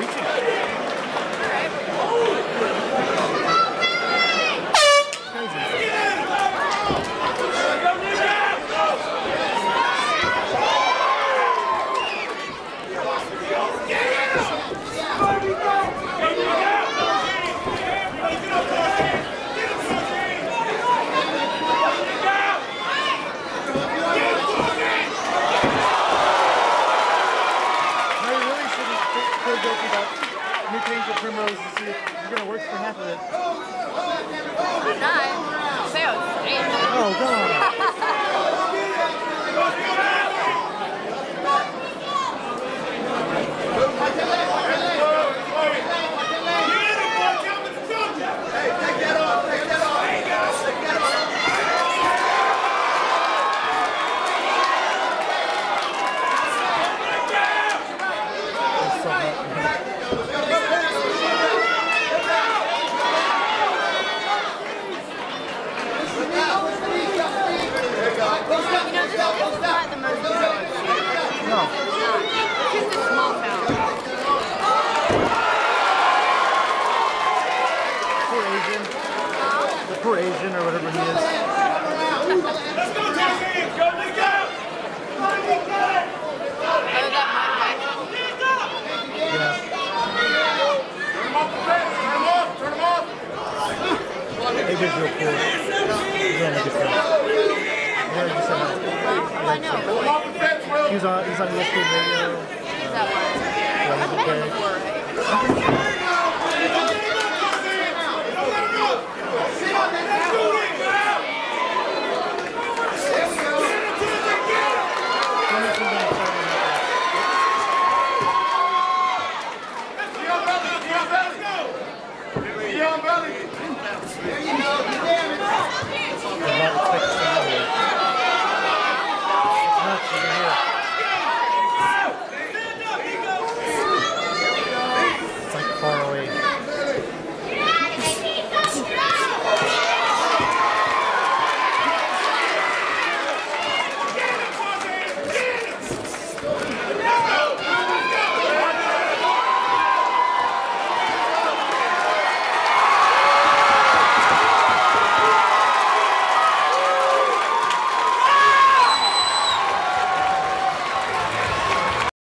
reaching. If you're gonna work for half of it. I'm not. Say I was straight. Oh, come The poor Asian or whatever he is. Oh, that Yeah. Asian's real cool. Yeah, I guess so. Yeah, I guess so. Oh, I know. but like, He was on, he was on ESPN Radio. who's that one? Yeah, I've he's met him okay. There you go. Damn it.